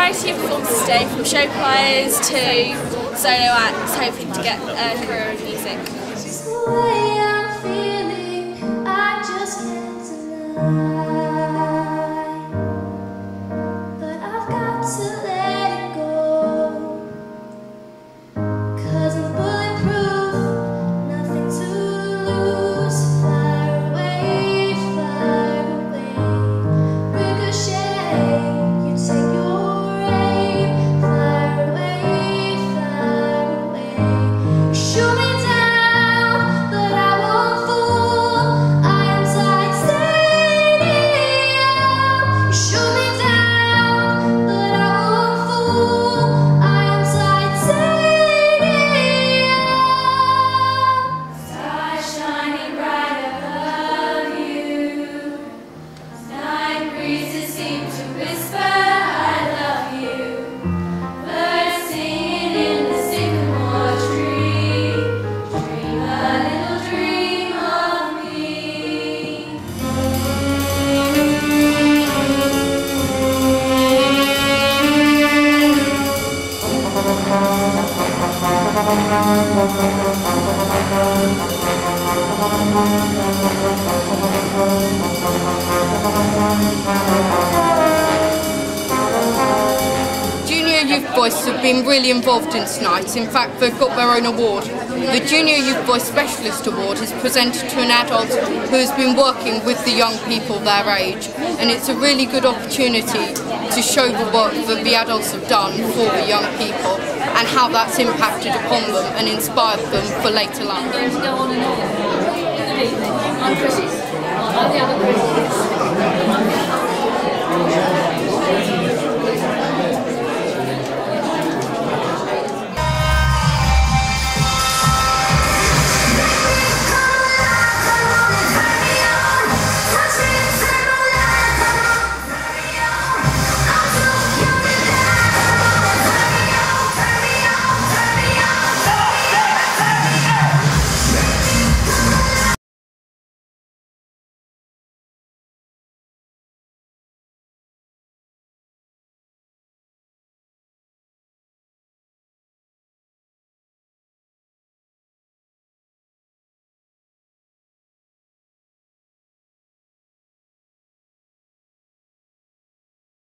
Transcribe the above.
variety of performances today, from show players to solo acts, hoping to get a career in music. Thank Voice have been really involved in tonight. In fact, they've got their own award. The Junior Youth Voice Specialist Award is presented to an adult who has been working with the young people their age. And it's a really good opportunity to show the work that the adults have done for the young people and how that's impacted upon them and inspired them for later life.